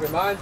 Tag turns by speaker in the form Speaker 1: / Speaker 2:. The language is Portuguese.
Speaker 1: Remind